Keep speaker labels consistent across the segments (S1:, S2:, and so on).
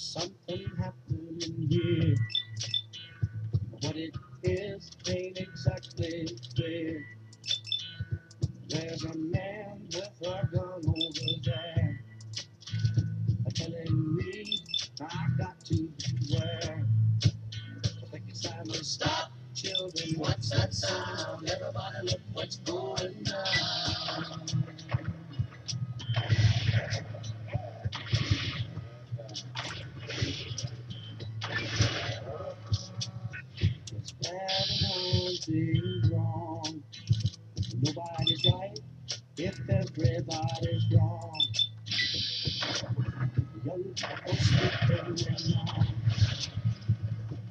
S1: something happening here. What it is ain't exactly clear. There's a man with a gun over there telling me I got to beware. I think it's time to stop, children. What's that sound? Everybody look and wrong. Nobody's right if everybody's wrong. Young people sleeping now.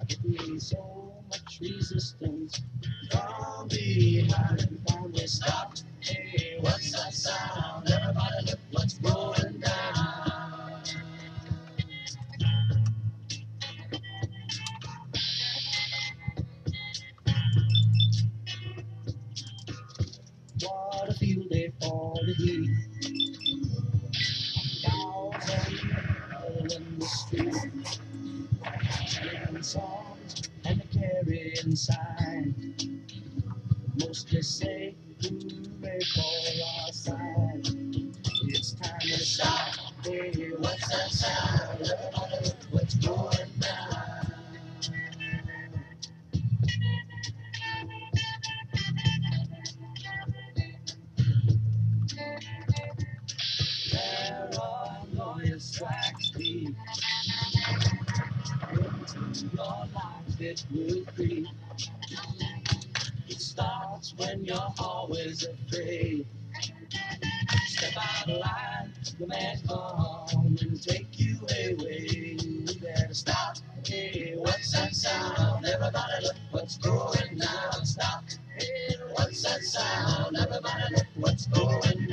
S1: I get so much resistance from behind and finally stopped. Hey, what's that sound? What a field day for the heat. And in the street. Singing songs and carrying signs. Mostly say hooray for our side. It's time to stop. Hey, what's that sound? What's going down. Tracks deep your life it will creep. It starts when you're always afraid. Step out of line, the man come and take you away. You better stop. Hey, what's that sound? Everybody look what's going down. Stop. Hey, what's that sound? Everybody look what's going